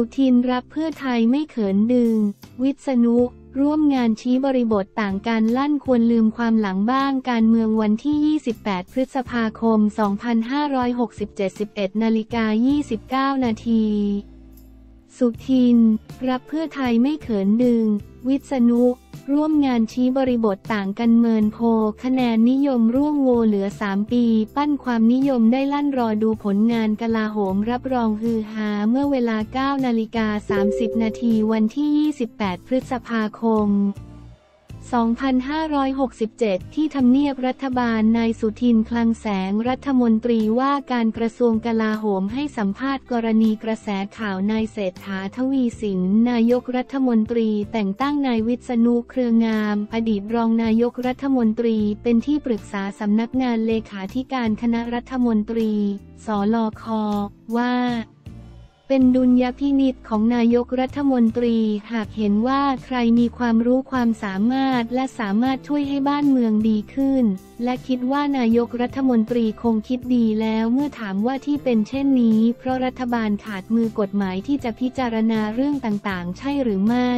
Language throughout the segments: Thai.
สุทินรับเพื่อไทยไม่เขินดึง วิษณุ ร่วมงานชี้บริบทต่างการลั่นควรลืมความหลังบ้างการเมืองวันที่ 28 พฤษภาคม 2567 11นาฬิกา29 นาที สุทิน รับเพื่อไทยไม่เขินดึง วิษณุ ร่วมงานชี้บริบทต่างกันเมินโพคะแนนนิยมร่วงโวเหลือ 3 ปี ปั้นความนิยมได้ลั่นรอดูผลงานกลาโหมรับรองฮือฮาเมื่อเวลา9นาฬิกา30 นาทีวันที่ 28 พฤษภาคม 2567 ที่ทำเนียบรัฐบาลนายสุทินคลังแสงรัฐมนตรีว่าการกระทรวงกลาโหมให้สัมภาษณ์กรณีกระแสข่าวนายเศรษฐาทวีสิน นายกรัฐมนตรีแต่งตั้งนายวิษณุเครืองาม อดีตรองนายกรัฐมนตรีเป็นที่ปรึกษาสำนักงานเลขาธิการคณะรัฐมนตรี สลคว่า เป็นดุลยพินิษของนายกรัฐมนตรี หากเห็นว่าใครมีความรู้ความสามารถและสามารถช่วยให้บ้านเมืองดีขึ้น และคิดว่านายกรัฐมนตรีคงคิดดีแล้วเมื่อถามว่าที่เป็นเช่นนี้ เพราะรัฐบาลขาดมือกฎหมายที่จะพิจารณาเรื่องต่างๆ ใช่หรือไม่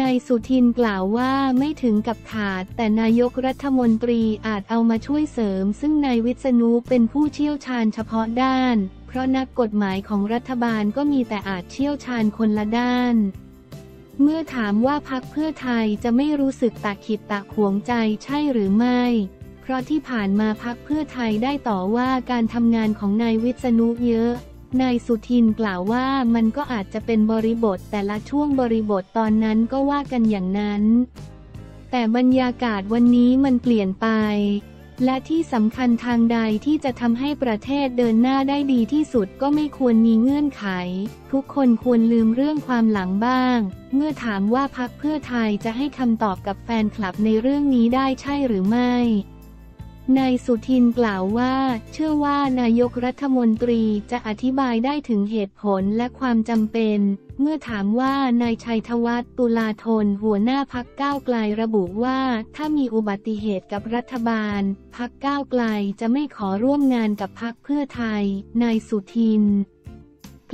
นายสุทินกล่าวว่าไม่ถึงกับขาด แต่นายกรัฐมนตรีอาจเอามาช่วยเสริม ซึ่งนายวิษณุเป็นผู้เชี่ยวชาญเฉพาะด้าน ราะนักกฎหมายของรัฐบาลก็มีแต่อาจเชี่ยวชาญคนละด้าน เมื่อถามว่าพักเพื่อไทยจะไม่รู้สึกตะขิดตะขวงใจใช่หรือไม่ เพราะที่ผ่านมาพักเพื่อไทยได้ต่อว่าการทำงานของนายวิษณุเยอะนายสุทินกล่าวว่ามันก็อาจจะเป็นบริบทแต่ละช่วงบริบทตอนนั้นก็ว่ากันอย่างนั้น แต่บรรยากาศวันนี้มันเปลี่ยนไป และที่สำคัญทางใดที่จะทำให้ประเทศเดินหน้าได้ดีที่สุดก็ไม่ควรมีเงื่อนไข ทุกคนควรลืมเรื่องความหลังบ้าง เมื่อถามว่าพักเพื่อไทยจะให้คำตอบกับแฟนคลับในเรื่องนี้ได้ใช่หรือไม่ นายสุทินกล่าวว่า เชื่อว่านายกรัฐมนตรีจะอธิบายได้ถึงเหตุผลและความจำเป็น เมื่อถามว่านายชัยธวัฒน์ตุลาธนหัวหน้าพักก้าวไกลระบุว่า ถ้ามีอุบัติเหตุกับรัฐบาล พักก้าวไกลจะไม่ขอร่วมงานกับพักเพื่อไทย นายสุทิน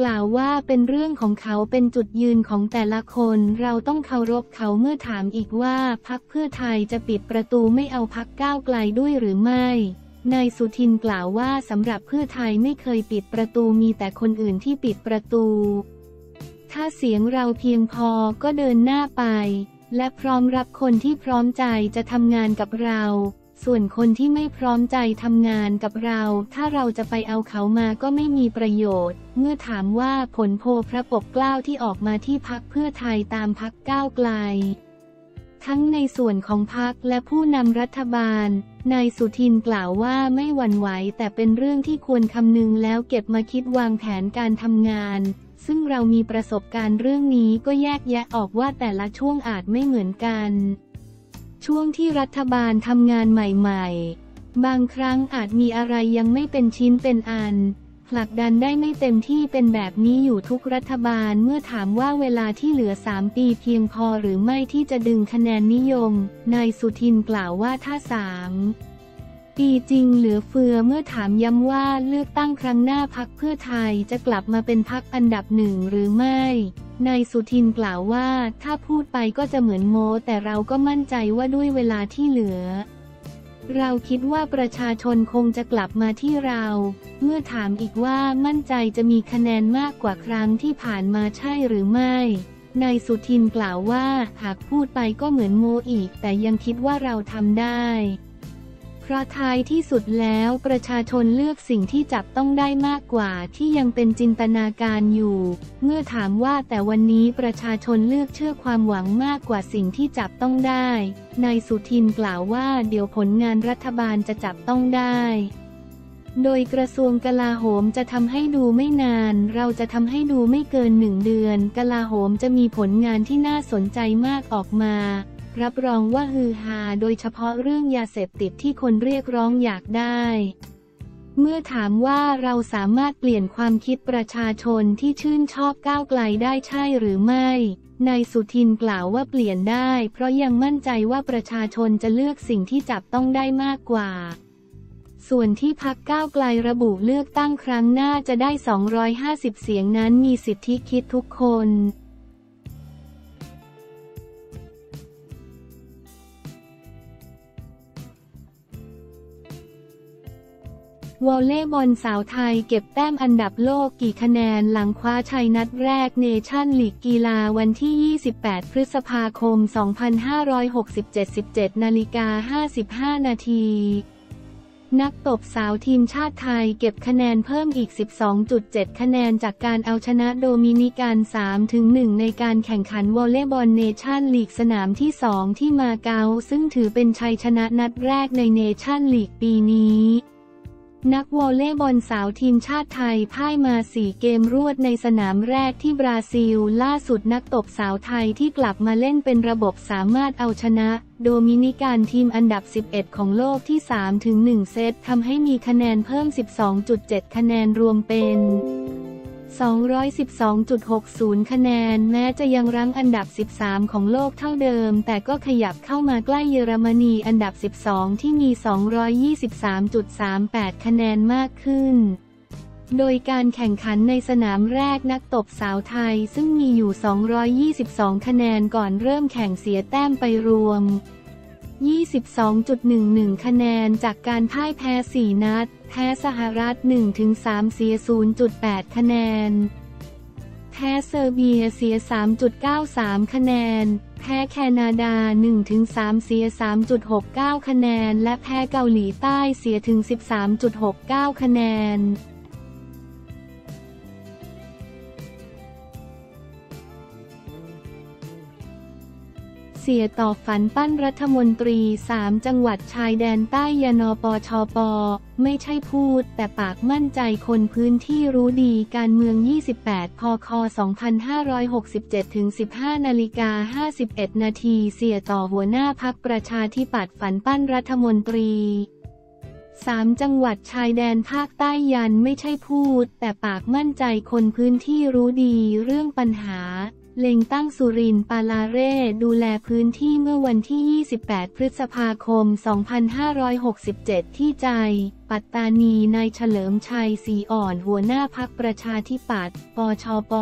กล่าวว่าเป็นเรื่องของเขาเป็นจุดยืนของแต่ละคน เราต้องเคารพเขาเมื่อถามอีกว่าพักเพื่อไทยจะปิดประตูไม่เอาพักก้าวไกลด้วยหรือไม่นายสุทินกล่าวว่าสำหรับเพื่อไทยไม่เคยปิดประตูมีแต่คนอื่นที่ปิดประตู ถ้าเสียงเราเพียงพอก็เดินหน้าไป และพร้อมรับคนที่พร้อมใจจะทำงานกับเรา ส่วนคนที่ไม่พร้อมใจทำงานกับเรา ถ้าเราจะไปเอาเขามาก็ไม่มีประโยชน์ เมื่อถามว่าผลโพลพระปกเกล้าที่ออกมาที่พักเพื่อไทยตามพักก้าวไกล ทั้งในส่วนของพักและผู้นำรัฐบาล นายสุทินกล่าวว่าไม่หวั่นไหวแต่เป็นเรื่องที่ควรคำนึงแล้วเก็บมาคิดวางแผนการทำงาน ซึ่งเรามีประสบการณ์เรื่องนี้ก็แยกแยะออกว่าแต่ละช่วงอาจไม่เหมือนกัน ช่วงที่รัฐบาลทำงานใหม่ๆ บางครั้งอาจมีอะไรยังไม่เป็นชิ้นเป็นอัน ผลักดันได้ไม่เต็มที่เป็นแบบนี้อยู่ทุกรัฐบาลเมื่อถามว่าเวลาที่เหลือ 3 ปีเพียงพอหรือไม่ที่จะดึงคะแนนนิยม นายสุทินกล่าวว่าถ้า3ปีจริงเหลือเฟือเมื่อถามย้ำว่าเลือกตั้งครั้งหน้าพักเพื่อไทยจะกลับมาเป็นพักอันดับหนึ่งหรือไม่ นายสุทินกล่าวว่าถ้าพูดไปก็จะเหมือนโม แต่เราก็มั่นใจว่าด้วยเวลาที่เหลือ เราคิดว่าประชาชนคงจะกลับมาที่เรา เมื่อถามอีกว่ามั่นใจจะมีคะแนนมากกว่าครั้งที่ผ่านมาใช่หรือไม่นายสุทินกล่าวว่าหากพูดไปก็เหมือนโมอีก แต่ยังคิดว่าเราทำได้ พราะท้ายที่สุดแล้วประชาชนเลือกสิ่งที่จับต้องได้มากกว่าที่ยังเป็นจินตนาการอยู่ เมื่อถามว่าแต่วันนี้ประชาชนเลือกเชื่อความหวังมากกว่าสิ่งที่จับต้องได้ นายสุทินกล่าวว่าเดี๋ยวผลงานรัฐบาลจะจับต้องได้โดยกระทรวงกลาโหมจะทำให้ดูไม่นาน เราจะทำให้ดูไม่เกินหนึ่งเดือน กลาโหมจะมีผลงานที่น่าสนใจมากออกมา รับรองว่าฮือฮาโดยเฉพาะเรื่องยาเสพติดที่คนเรียกร้องอยากได้ เมื่อถามว่าเราสามารถเปลี่ยนความคิดประชาชนที่ชื่นชอบก้าวไกลได้ใช่หรือไม่ นายสุทินกล่าวว่าเปลี่ยนได้ เพราะยังมั่นใจว่าประชาชนจะเลือกสิ่งที่จับต้องได้มากกว่า ส่วนที่พักก้าวไกลระบุเลือกตั้งครั้งหน้าจะได้ 250 เสียงนั้นมีสิทธิคิดทุกคน วอลเล่บอลสาวไทยเก็บแต้มอันดับโลกกี่คะแนนหลังคว้าชัยนัดแรกเนชั่นลีกกีฬาวันที่ 28 พฤษภาคม 2567 17นาฬิกา55 นาทีนักตบสาวทีมชาติไทยเก็บคะแนนเพิ่มอีก 12.7 คะแนนจากการเอาชนะโดมินิกัน 3-1 ในการแข่งขันวอลเลย์บอลเนชั่นลีกสนามที่ 2 ที่มาเก๊าซึ่งถือเป็นชัยชนะนัดแรกในเนชั่นลีกปีนี้ นักวอลเลย์บอลสาวทีมชาติไทยพ่ายมาสี่เกมรวดในสนามแรกที่บราซิล ล่าสุดนักตบสาวไทยที่กลับมาเล่นเป็นระบบสามารถเอาชนะ โดมินิกันทีมอันดับ 11 ของโลกที่ 3-1 เซตทำให้มีคะแนนเพิ่ม 12.7 คะแนนรวมเป็น 212.60 คะแนน แม้จะยังรั้งอันดับ 13 ของโลกเท่าเดิม แต่ก็ขยับเข้ามาใกล้เยอรมนีอันดับ 12 ที่มี 223.38 คะแนนมากขึ้น โดยการแข่งขันในสนามแรกนักตบสาวไทยซึ่งมีอยู่ 222 คะแนนก่อนเริ่มแข่งเสียแต้มไปรวม 22.11 คะแนนจากการพ่ายแพ้ 4 นัด แพ้สหรัฐ 1-3 เสีย 0.8 คะแนน แพ้เซอร์เบียเสีย 3.93 คะแนน แพ้แคนาดา 1-3 เสีย 3.69 คะแนน และแพ้เกาหลีใต้เสียถึง 13.69 คะแนน เสียต่อฝันปั้นรัฐมนตรี 3 จังหวัดชายแดนใต้ยนปชป ไม่ใช่พูด แต่ปากมั่นใจคนพื้นที่รู้ดีการเมือง 28 พค 2567 ถึง 15 นาฬิกา 51 นาทีเสียต่อหัวหน้าพักประชาธิปัตย์ฝันปั้นรัฐมนตรีสามจังหวัดชายแดนภาคใต้ยันไม่ใช่พูด แต่ปากมั่นใจคนพื้นที่รู้ดีเรื่องปัญหา เล็งตั้งสุรินปาลาเร่ดูแลพื้นที่เมื่อวันที่ 28 พฤษภาคม 2567 ที่ใจ ปัตตานีนายเฉลิมชัยสีอ่อนหัวหน้าพักประชาธิปัตย์ปชป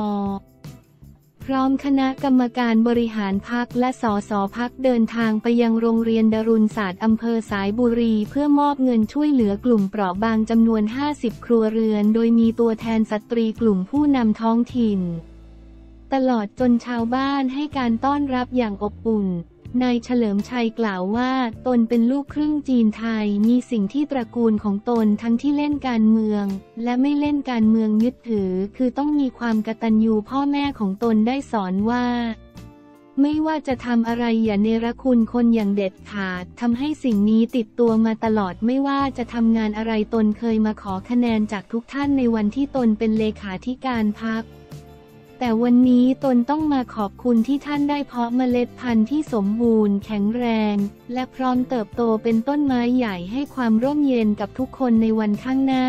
พร้อมคณะกรรมการบริหารพักและสสพักเดินทางไปยังโรงเรียนดารุณศาสตร์อำเภอสายบุรี เพื่อมอบเงินช่วยเหลือกลุ่มเปราะบางจำนวน 50 ครัวเรือน โดยมีตัวแทนสตรีกลุ่มผู้นำท้องถิ่น ตลอดจนชาวบ้านให้การต้อนรับอย่างอบอุ่น นายเฉลิมชัยกล่าวว่าตนเป็นลูกครึ่งจีนไทย มีสิ่งที่ตระกูลของตนทั้งที่เล่นการเมือง และไม่เล่นการเมืองยึดถือ คือต้องมีความกตัญญูพ่อแม่ของตนได้สอนว่าไม่ว่าจะทำอะไรอย่าเนรคุณคนอย่างเด็ดขาดทำให้สิ่งนี้ติดตัวมาตลอดไม่ว่าจะทำงานอะไรตนเคยมาขอคะแนนจากทุกท่านในวันที่ตนเป็นเลขาธิการพัก แต่วันนี้ตนต้องมาขอบคุณที่ท่านได้เพาะเมล็ดพันธุ์ที่สมบูรณ์แข็งแรง และพร้อมเติบโตเป็นต้นไม้ใหญ่ให้ความร่มเย็นกับทุกคนในวันข้างหน้า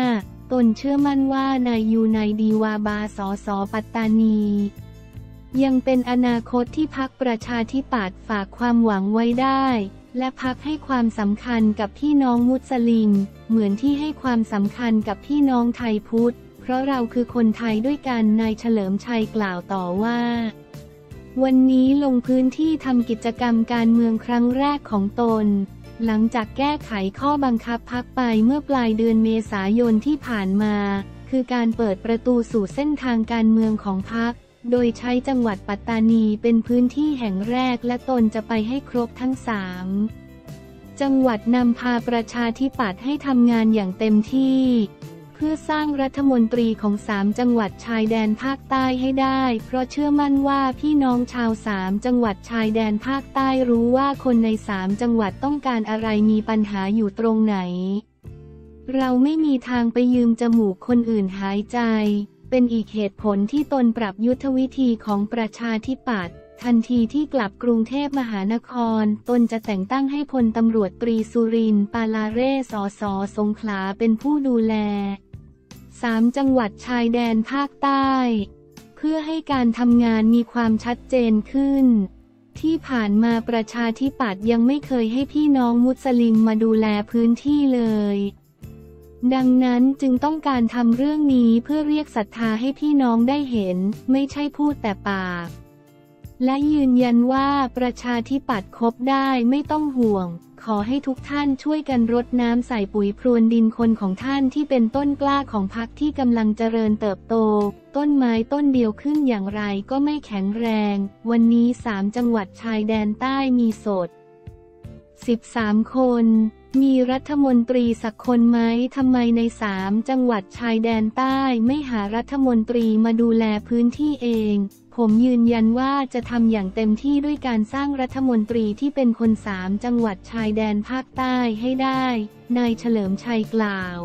ตนเชื่อมั่นว่านายยูนายดีวาบาสอสอปัตตานี ยังเป็นอนาคตที่พักประชาธิปัตย์ฝากความหวังไว้ได้ และพักให้ความสำคัญกับพี่น้องมุสลิม เหมือนที่ให้ความสำคัญกับพี่น้องไทยพุทธ ราะเราคือคนไทยด้วยกันนายเฉลิมชัยกล่าวต่อว่า วันนี้ลงพื้นที่ทำกิจกรรมการเมืองครั้งแรกของตน หลังจากแก้ไขข้อบังคับพักไปเมื่อปลายเดือนเมษายนที่ผ่านมา คือการเปิดประตูสู่เส้นทางการเมืองของพักโดยใช้จังหวัดปัตตานีเป็นพื้นที่แห่งแรกและตนจะไปให้ครบทั้งสามจังหวัดนำพาประชาธิปัตย์ให้ทำงานอย่างเต็มที่ พื่อสร้างรัฐมนตรีของสามจังหวัดชายแดนภาคใต้ให้ได้ เพราะเชื่อมั่นว่าพี่น้องชาวสามจังหวัดชายแดนภาคใต้รู้ว่าคนในสามจังหวัดต้องการอะไรมีปัญหาอยู่ตรงไหน เราไม่มีทางไปยืมจมูกคนอื่นหายใจ เป็นอีกเหตุผลที่ตนปรับยุทธวิธีของประชาธิปัตย์ทันทีที่กลับกรุงเทพมหานคร ตนจะแต่งตั้งให้พลตำรวจตรีสุริน ปาลาเร่สอสอสงขลาเป็นผู้ดูแล สามจังหวัดชายแดนภาคใต้ เพื่อให้การทำงานมีความชัดเจนขึ้น ที่ผ่านมาประชาธิปัตย์ยังไม่เคยให้พี่น้องมุสลิมมาดูแลพื้นที่เลย ดังนั้นจึงต้องการทำเรื่องนี้เพื่อเรียกศรัทธาให้พี่น้องได้เห็น ไม่ใช่พูดแต่ปาก และยืนยันว่าประชาธิปัตย์คบได้ไม่ต้องห่วง ขอให้ทุกท่านช่วยกันรดน้ำใส่ปุ๋ยพรวนดินคนของท่านที่เป็นต้นกล้าของพรรคที่กำลังเจริญเติบโต ต้นไม้ต้นเดียวขึ้นอย่างไรก็ไม่แข็งแรง วันนี้สามจังหวัดชายแดนใต้มีสด 13 คน มีรัฐมนตรีสักคนไหมทำไมในสามจังหวัดชายแดนใต้ไม่หารัฐมนตรีมาดูแลพื้นที่เอง ผมยืนยันว่าจะทำอย่างเต็มที่ด้วยการสร้างรัฐมนตรีที่เป็นคนสามจังหวัดชายแดนภาคใต้ให้ได้ นายเฉลิมชัยกล่าว